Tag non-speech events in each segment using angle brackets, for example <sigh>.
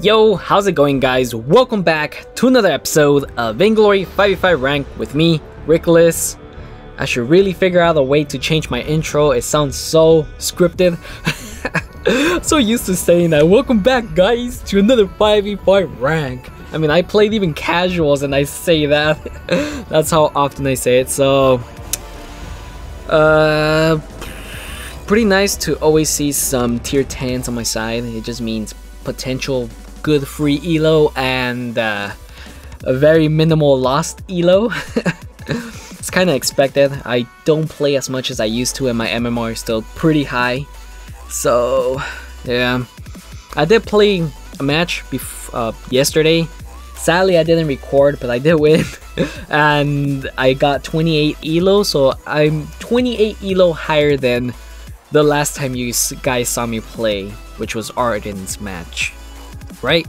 Yo, how's it going guys? Welcome back to another episode of Vainglory 5v5 Rank with me, Rickless. I should really figure out a way to change my intro, it sounds so scripted. <laughs> so used to saying that, welcome back guys to another 5v5 Rank. I mean, I played even casuals and I say that. <laughs> That's how often I say it, so... Uh, pretty nice to always see some tier 10s on my side. It just means potential good free elo and uh, a very minimal lost elo. <laughs> it's kind of expected. I don't play as much as I used to and my MMR is still pretty high. So, yeah. I did play a match uh, yesterday. Sadly, I didn't record, but I did win. <laughs> and I got 28 elo, so I'm 28 elo higher than the last time you guys saw me play, which was Arden's match. Right?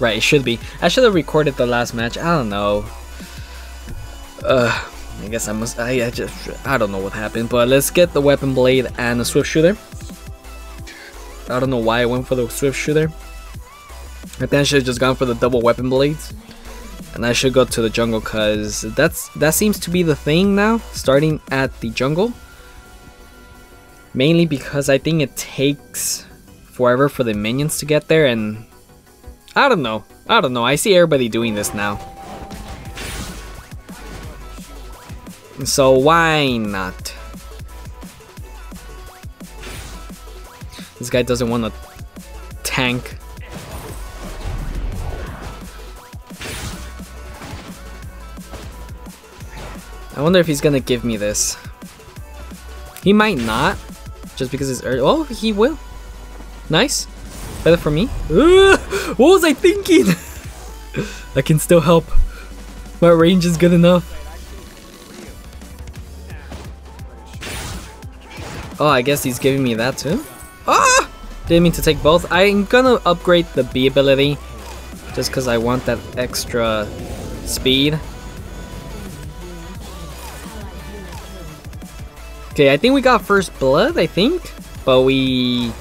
Right, it should be. I should have recorded the last match. I don't know. Uh, I guess I must. I, I just. I don't know what happened, but let's get the weapon blade and the swift shooter. I don't know why I went for the swift shooter. I think I should have just gone for the double weapon blades. And I should go to the jungle because that's that seems to be the thing now, starting at the jungle. Mainly because I think it takes forever for the minions to get there and I don't know. I don't know. I see everybody doing this now. So why not? This guy doesn't want to tank. I wonder if he's gonna give me this. He might not. Just because it's early. Oh, he will. Nice. Better for me. Uh, what was I thinking? <laughs> I can still help. My range is good enough. Oh, I guess he's giving me that too? Ah! Didn't mean to take both. I'm gonna upgrade the B ability just because I want that extra speed. Okay, I think we got first blood, I think. But we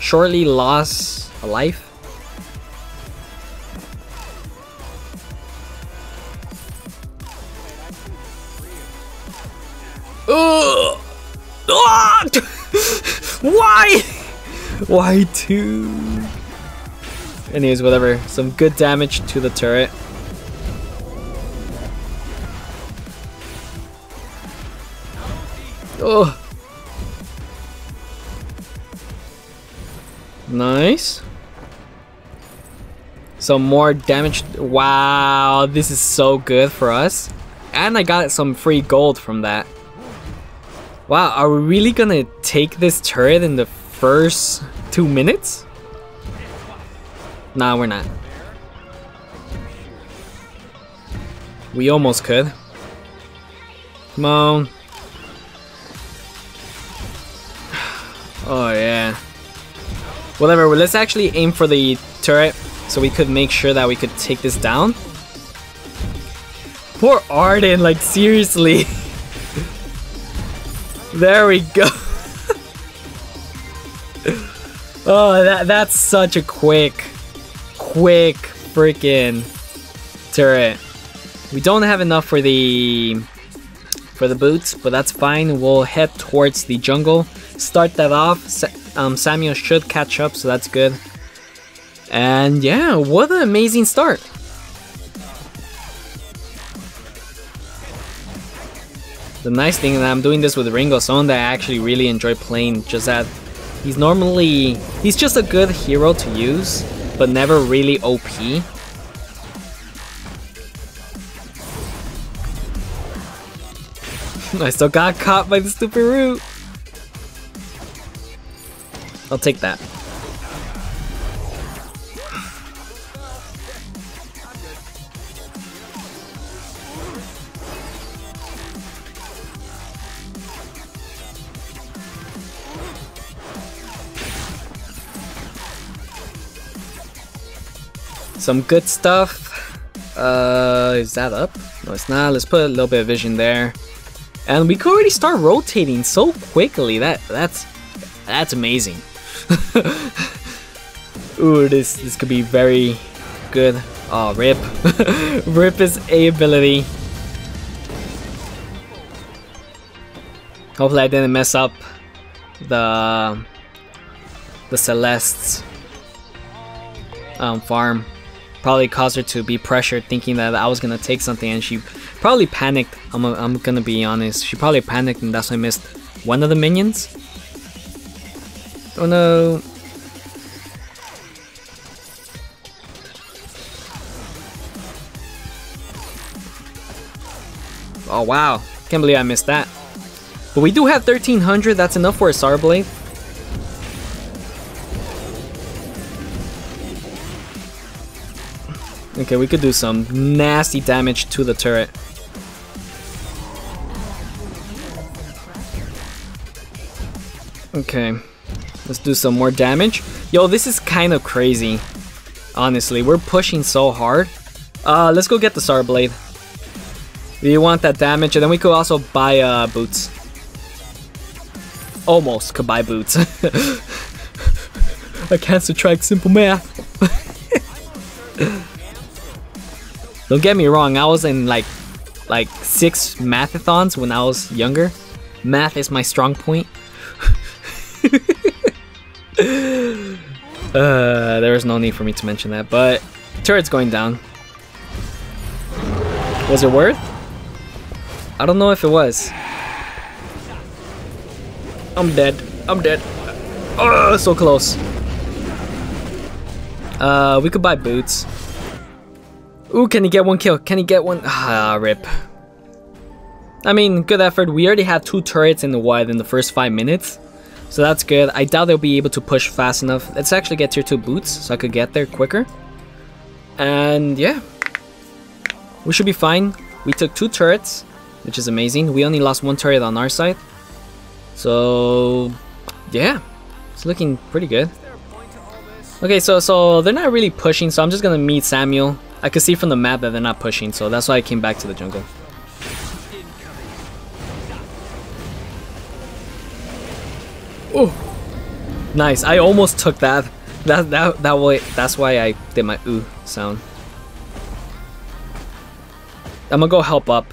shortly lost a life. Ugh! Ah! <laughs> Why? Why two? Anyways, whatever. Some good damage to the turret. Oh. Nice. Some more damage. Wow, this is so good for us. And I got some free gold from that. Wow, are we really gonna take this turret in the first two minutes? Nah, we're not. We almost could. Come on. <sighs> Oh, yeah. Whatever, let's actually aim for the turret so we could make sure that we could take this down. Poor Arden, like seriously. <laughs> there we go. <laughs> oh, that that's such a quick, quick freaking turret. We don't have enough for the for the boots, but that's fine. We'll head towards the jungle start that off. Um, Samuel should catch up, so that's good. And yeah, what an amazing start. The nice thing that I'm doing this with Ringo, someone that I actually really enjoy playing, just that he's normally, he's just a good hero to use, but never really OP. <laughs> I still got caught by the stupid root. I'll take that. Some good stuff. Uh, is that up? No, it's not. Let's put a little bit of vision there. And we could already start rotating so quickly. That That's that's amazing. <laughs> Ooh, this this could be very good. Oh, rip. <laughs> rip is A ability. Hopefully I didn't mess up the the Celeste's um, farm. Probably caused her to be pressured thinking that I was gonna take something and she probably panicked. I'm, a, I'm gonna be honest. She probably panicked and that's why I missed one of the minions. Oh no. Oh wow, can't believe I missed that. But we do have 1300, that's enough for a Star Okay, we could do some nasty damage to the turret. Okay, let's do some more damage. Yo, this is kind of crazy. Honestly, we're pushing so hard. Uh, let's go get the Star Blade. We want that damage, and then we could also buy uh, boots. Almost could buy boots. <laughs> I can't subtract simple math. <laughs> Don't get me wrong, I was in like like six mathathons when I was younger. Math is my strong point. <laughs> uh, there is no need for me to mention that, but turret's going down. Was it worth? I don't know if it was. I'm dead. I'm dead. Oh, so close. Uh, we could buy boots. Ooh, can he get one kill? Can he get one? Ah, rip. I mean, good effort. We already have two turrets in the wild in the first five minutes. So that's good. I doubt they'll be able to push fast enough. Let's actually get tier 2 boots so I could get there quicker. And yeah. We should be fine. We took two turrets, which is amazing. We only lost one turret on our side. So yeah, it's looking pretty good. Okay, so so they're not really pushing, so I'm just gonna meet Samuel. I could see from the map that they're not pushing, so that's why I came back to the jungle. Oh, nice! I almost took that. That that that way. That's why I did my ooh sound. I'm gonna go help up.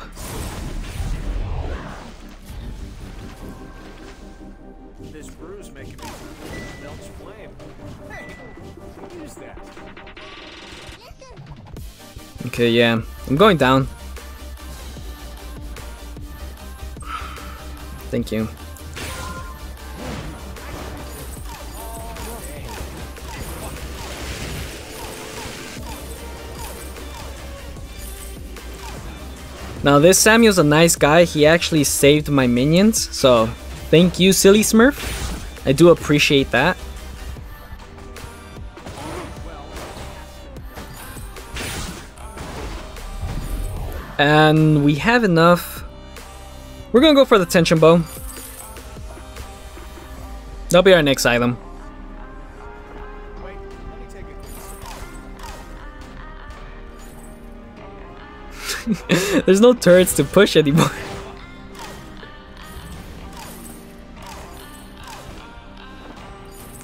Okay, yeah. I'm going down. Thank you. Now this Samuel's a nice guy, he actually saved my minions, so thank you Silly Smurf. I do appreciate that. And we have enough. We're gonna go for the tension bow. That'll be our next item. <laughs> There's no turrets to push anymore. <laughs>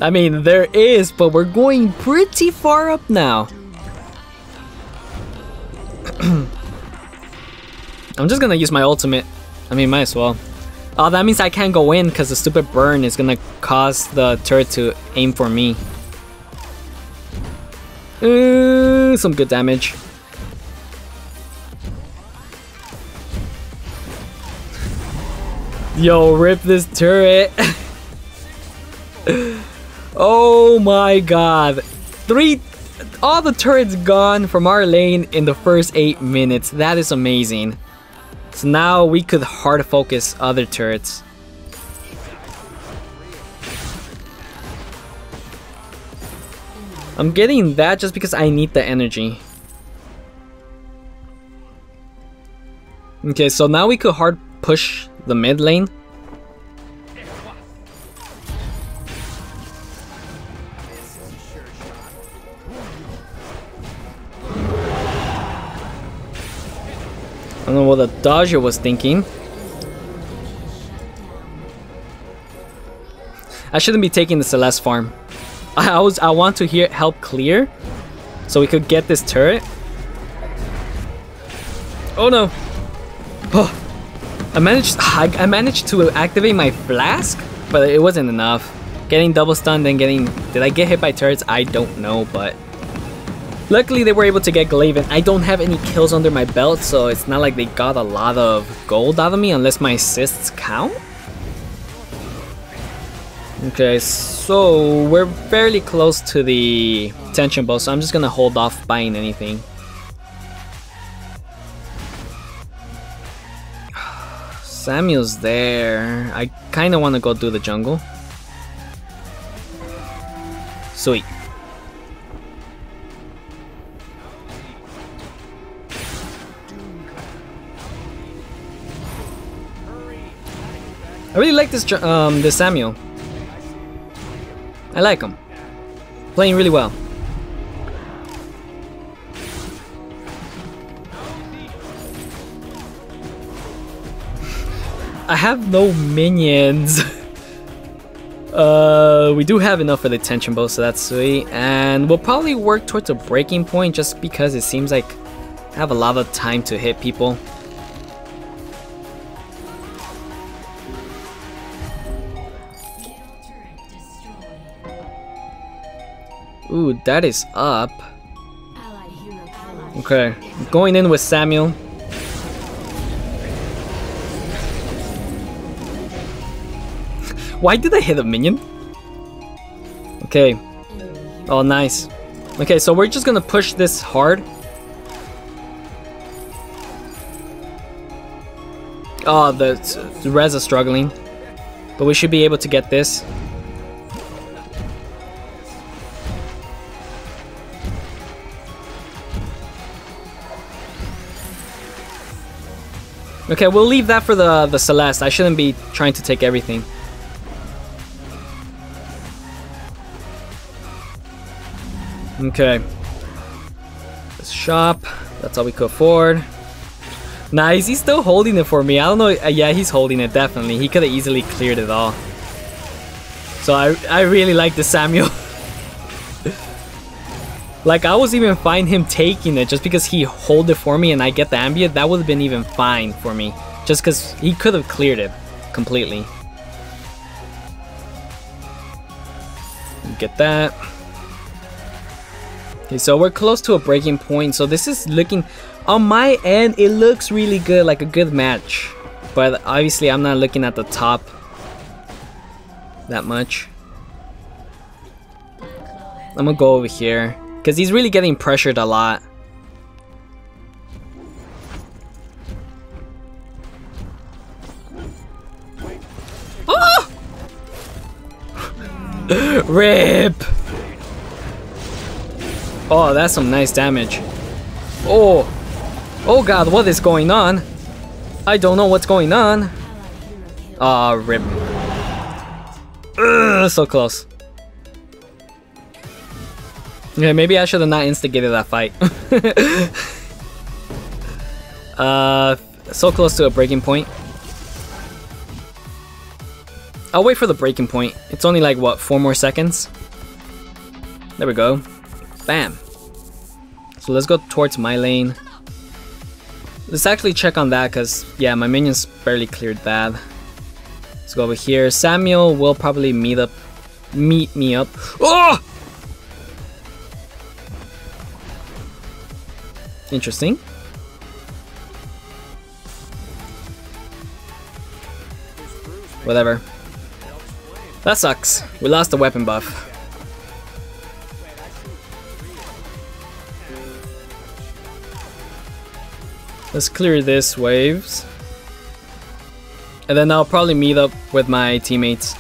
I mean, there is, but we're going pretty far up now. I'm just gonna use my ultimate. I mean, might as well. Oh, that means I can't go in because the stupid burn is gonna cause the turret to aim for me. Uh, some good damage. Yo, rip this turret. <laughs> oh my god. Three all the turrets gone from our lane in the first 8 minutes. That is amazing. So now we could hard focus other turrets. I'm getting that just because I need the energy. Okay, so now we could hard push the mid lane. Dodger was thinking. I shouldn't be taking the Celeste farm. I, I was I want to hear help clear, so we could get this turret. Oh no! Oh, I managed I, I managed to activate my flask, but it wasn't enough. Getting double stunned and getting did I get hit by turrets? I don't know, but luckily they were able to get Glaven. I don't have any kills under my belt, so it's not like they got a lot of gold out of me unless my assists count. Okay, so we're fairly close to the tension bow, so I'm just gonna hold off buying anything. <sighs> Samuel's there. I kinda wanna go do the jungle. Sweet. I really like this um this Samuel. I like him. Playing really well. I have no minions. <laughs> uh, we do have enough for the tension bow, so that's sweet. And we'll probably work towards a breaking point just because it seems like I have a lot of time to hit people. Ooh, that is up. Okay, going in with Samuel. Why did I hit a minion? Okay. Oh, nice. Okay, so we're just gonna push this hard. Oh, the, the res is struggling. But we should be able to get this. Okay, we'll leave that for the, the Celeste. I shouldn't be trying to take everything. Okay. This shop. That's all we could afford. Nice, he's still holding it for me. I don't know. Uh, yeah, he's holding it, definitely. He could have easily cleared it all. So I, I really like the Samuel. <laughs> Like, I was even fine him taking it just because he hold it for me and I get the ambient. That would have been even fine for me. Just because he could have cleared it completely. Get that. Okay, so we're close to a breaking point. So this is looking... On my end, it looks really good, like a good match. But obviously, I'm not looking at the top that much. I'm gonna go over here. Because he's really getting pressured a lot. Oh! <laughs> RIP! Oh, that's some nice damage. Oh! Oh god, what is going on? I don't know what's going on. Ah, oh, RIP. Ugh, so close. Yeah, maybe I should have not instigated that fight. <laughs> uh, so close to a breaking point. I'll wait for the breaking point. It's only like, what, four more seconds? There we go. Bam. So let's go towards my lane. Let's actually check on that because, yeah, my minions barely cleared that. Let's go over here. Samuel will probably meet up, meet me up. Oh! Interesting. Whatever. That sucks. We lost the weapon buff. Let's clear this waves. And then I'll probably meet up with my teammates.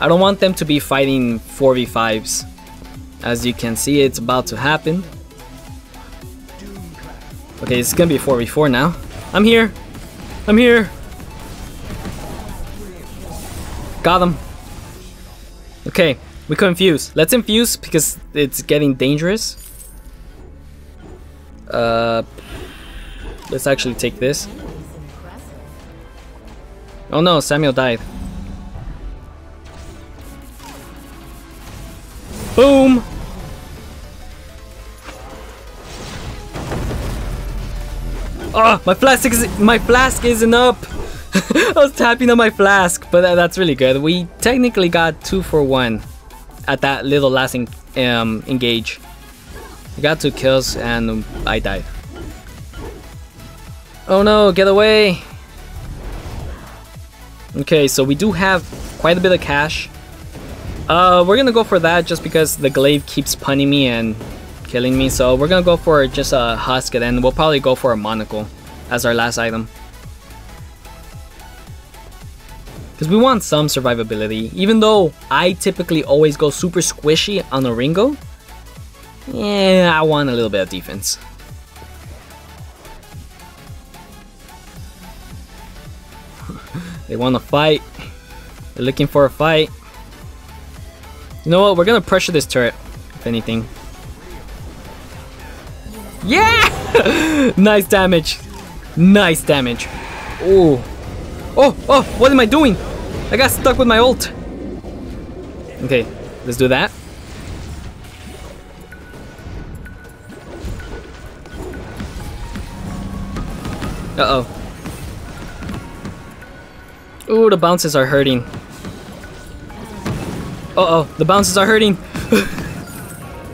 I don't want them to be fighting 4v5s. As you can see, it's about to happen. Okay, it's gonna be 4v4 now. I'm here! I'm here! Got him. Okay, we could infuse. Let's infuse because it's getting dangerous. Uh, let's actually take this. Oh no, Samuel died. Boom! Oh, my flask is my flask isn't up. <laughs> I was tapping on my flask, but that, that's really good. We technically got two for one at that little last um, engage. We got two kills and I died. Oh no, get away! Okay, so we do have quite a bit of cash. Uh, we're gonna go for that just because the glaive keeps punning me and killing me. So we're gonna go for just a husk and then we'll probably go for a monocle as our last item. Because we want some survivability. Even though I typically always go super squishy on a Ringo, yeah, I want a little bit of defense. <laughs> they want to fight. They're looking for a fight. You know what? We're gonna pressure this turret, if anything. Yeah! <laughs> nice damage. Nice damage. Oh. Oh, oh, what am I doing? I got stuck with my ult. Okay, let's do that. Uh-oh. Ooh, the bounces are hurting. Uh-oh, the bounces are hurting.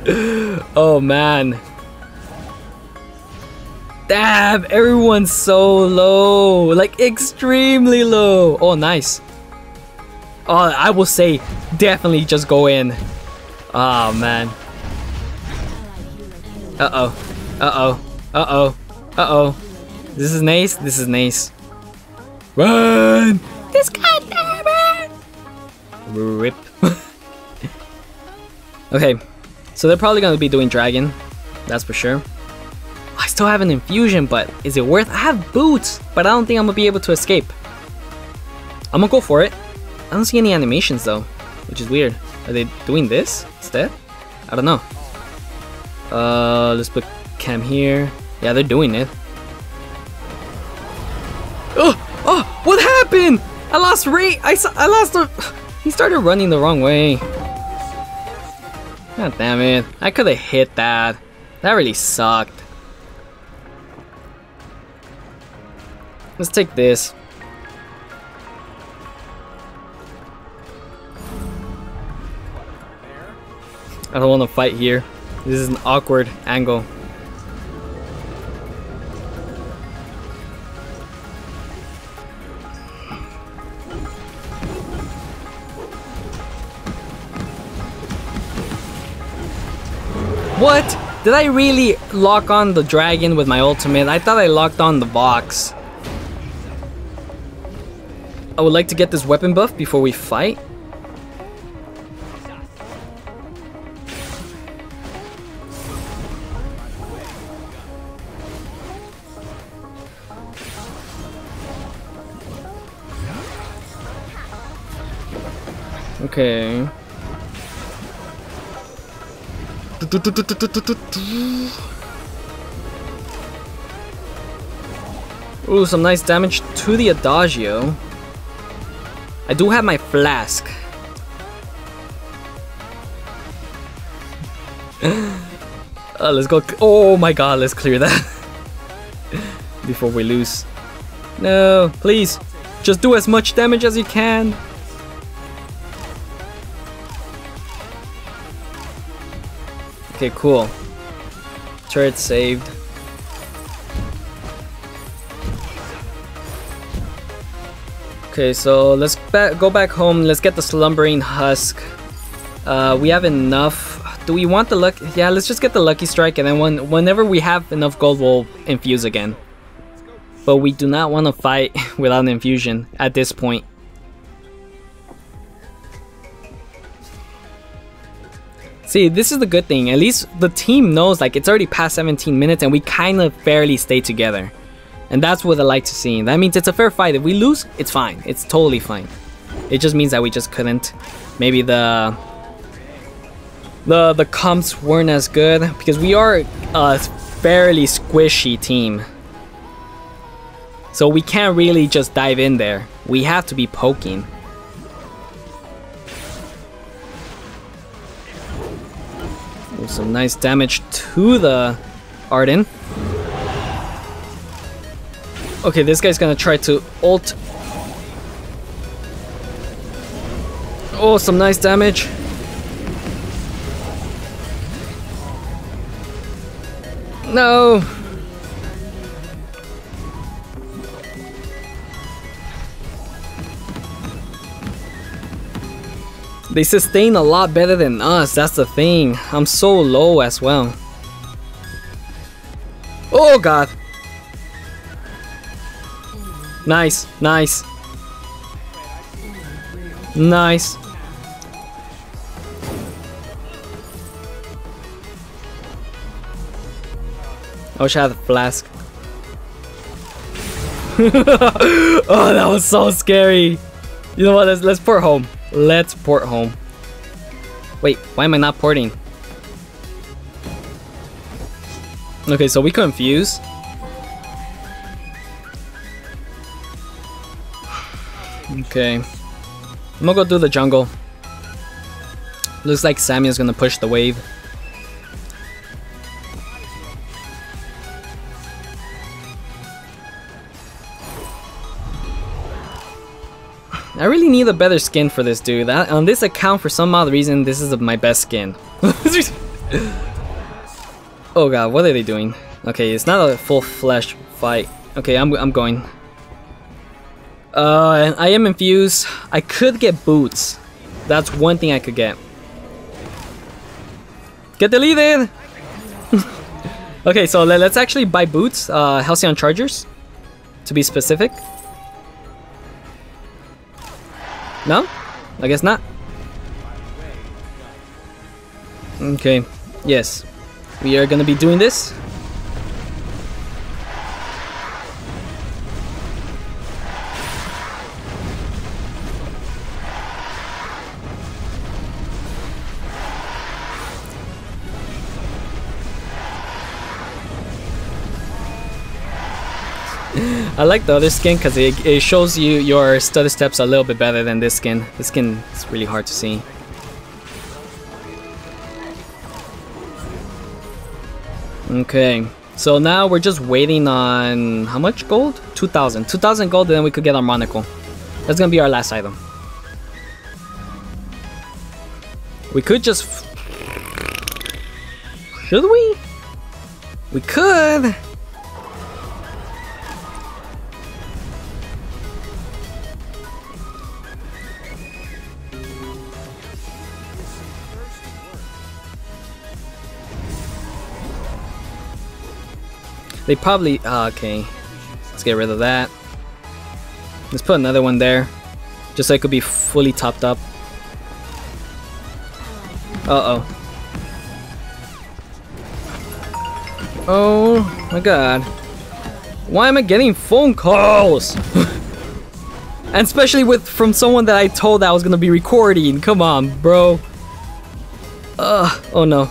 <laughs> oh, man. Damn, everyone's so low. Like, extremely low. Oh, nice. Oh, I will say, definitely just go in. Oh, man. Uh-oh. Uh-oh. Uh-oh. Uh-oh. This is nice. This is nice. Run! This goddamn Rip. <laughs> okay. So they're probably gonna be doing dragon. That's for sure. Still have an infusion, but is it worth? I have boots, but I don't think I'm gonna be able to escape. I'm gonna go for it. I don't see any animations though, which is weird. Are they doing this instead? I don't know. Uh, let's put cam here. Yeah, they're doing it. Oh, oh, what happened? I lost rate. I saw, I lost the. <sighs> He started running the wrong way. God damn it! I could have hit that. That really sucked. Let's take this. I don't want to fight here. This is an awkward angle. What? Did I really lock on the dragon with my ultimate? I thought I locked on the box. I would like to get this weapon buff before we fight. Okay. Ooh, some nice damage to the Adagio. I do have my flask. <gasps> uh, let's go. Oh my god, let's clear that. <laughs> Before we lose. No, please. Just do as much damage as you can. Okay, cool. Turret saved. Okay, so let's ba go back home. Let's get the Slumbering Husk. Uh, we have enough. Do we want the luck? Yeah, let's just get the Lucky Strike, and then when whenever we have enough gold, we'll infuse again. But we do not want to fight <laughs> without an infusion at this point. See, this is the good thing. At least the team knows like it's already past 17 minutes and we kind of barely stay together. And that's what I like to see. That means it's a fair fight. If we lose, it's fine. It's totally fine. It just means that we just couldn't. Maybe the the the comps weren't as good because we are a fairly squishy team. So we can't really just dive in there. We have to be poking. some nice damage to the Arden. Okay, this guy's gonna try to ult. Oh, some nice damage. No! They sustain a lot better than us, that's the thing. I'm so low as well. Oh god! Nice, nice. Nice. I wish I had a flask. <laughs> oh, that was so scary. You know what? Let's let's port home. Let's port home. Wait, why am I not porting? Okay, so we confuse. Okay. I'm gonna go through the jungle. Looks like Sammy's gonna push the wave. I really need a better skin for this dude. That, on this account, for some odd reason, this is my best skin. <laughs> oh god, what are they doing? Okay, it's not a full flesh fight. Okay, I'm, I'm going. Uh, I am infused. I could get boots. That's one thing I could get. Get deleted! <laughs> okay, so let, us actually buy boots. Uh, Halcyon Chargers, to be specific. No? I guess not. Okay, yes. We are gonna be doing this. I like the other skin because it, it shows you your stutter steps a little bit better than this skin. This skin is really hard to see. Okay, so now we're just waiting on how much gold? 2,000. 2,000 gold, and then we could get our monocle. That's gonna be our last item. We could just... Should we? We could! They probably... Oh, okay. Let's get rid of that. Let's put another one there. Just so it could be fully topped up. Uh-oh. Oh my god. Why am I getting phone calls? <laughs> and especially with from someone that I told I was gonna be recording. Come on, bro. Ugh. Oh no.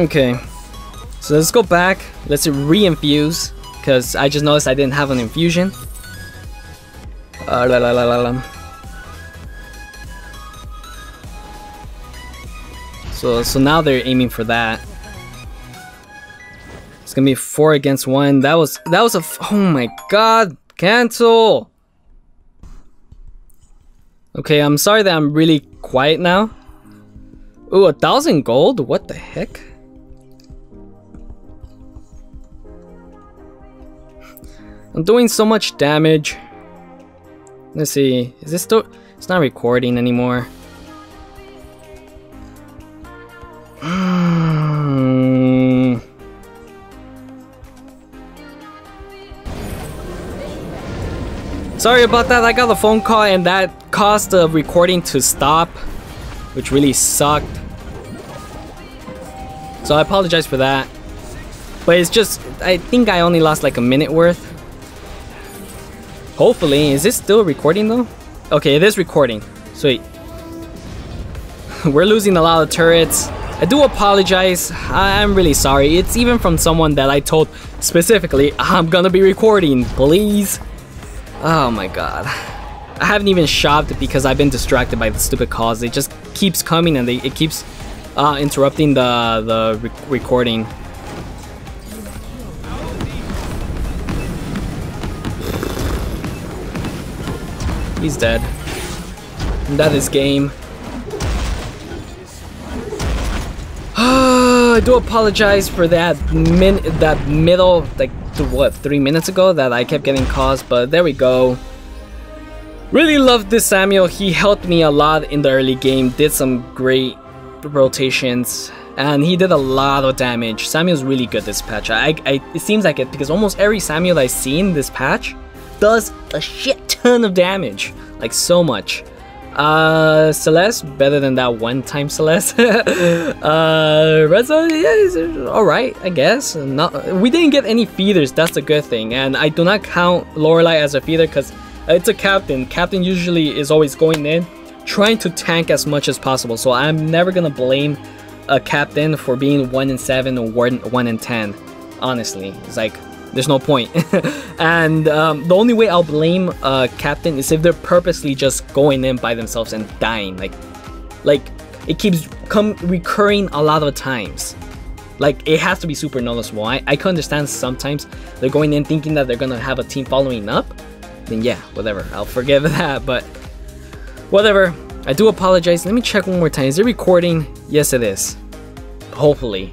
Okay, so let's go back. Let's re-infuse, because I just noticed I didn't have an infusion. Uh, la, la, la. So, so now they're aiming for that. It's gonna be four against one. That was that was a oh my god! Cancel. Okay, I'm sorry that I'm really quiet now. Ooh, a thousand gold? What the heck? I'm doing so much damage. Let's see. Is this still... It's not recording anymore. <sighs> Sorry about that, I got a phone call and that caused the recording to stop, which really sucked. So I apologize for that. But it's just, I think I only lost like a minute worth. Hopefully. Is this still recording though? Okay, it is recording. Sweet. <laughs> We're losing a lot of turrets. I do apologize. I'm really sorry. It's even from someone that I told specifically I'm gonna be recording. Please. Oh my god. I haven't even shopped because I've been distracted by the stupid calls. It just keeps coming and they, it keeps uh, interrupting the, the re recording. He's dead. And that is game. Ah, I do apologize for that min that middle like what three minutes ago that I kept getting caused, but there we go. Really loved this Samuel. He helped me a lot in the early game. Did some great rotations, and he did a lot of damage. Samuel's really good this patch. I, I it seems like it because almost every Samuel I've seen this patch does a shit ton of damage, like so much. Uh, Celeste better than that one time Celeste. <laughs> uh, Reza, yeah, all right, I guess. Not, we didn't get any feeders. That's a good thing, and I do not count Lorelei as a feeder because it's a captain. Captain usually is always going in, trying to tank as much as possible. So I'm never gonna blame a captain for being one in seven or one one in ten. Honestly, it's like there's no point. <laughs> and um, the only way I'll blame a captain is if they're purposely just going in by themselves and dying. Like, like it keeps come recurring a lot of times. Like it has to be super noticeable. I, I can understand sometimes they're going in thinking that they're gonna have a team following up. Then yeah, whatever. I'll forgive <laughs> that. But whatever. I do apologize. Let me check one more time. Is it recording? Yes, it is. Hopefully.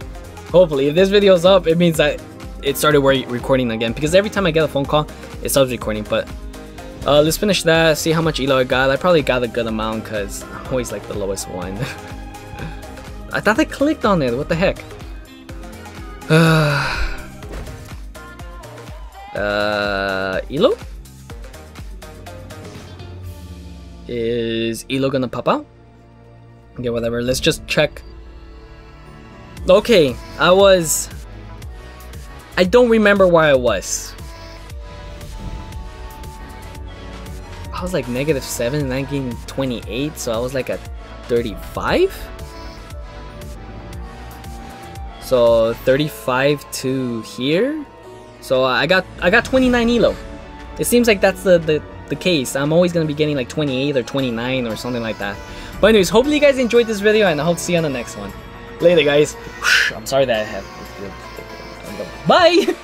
Hopefully. If this video's up, it means that it started recording again because every time I get a phone call, it stops recording. But uh, let's finish that, see how much elo I got. I probably got a good amount because I'm always like the lowest one. <laughs> I thought I clicked on it, what the heck? <sighs> uh, elo? Is elo gonna pop out? Okay, whatever, let's just check. Okay, I was I don't remember where I was. I was like negative 7 and I gained 28, so I was like at 35? So 35 to here? So I got I got 29 elo. It seems like that's the, the, the case. I'm always gonna be getting like 28 or 29 or something like that. But anyways, hopefully you guys enjoyed this video and I hope to see you on the next one. Later guys. I'm sorry that I have Bye!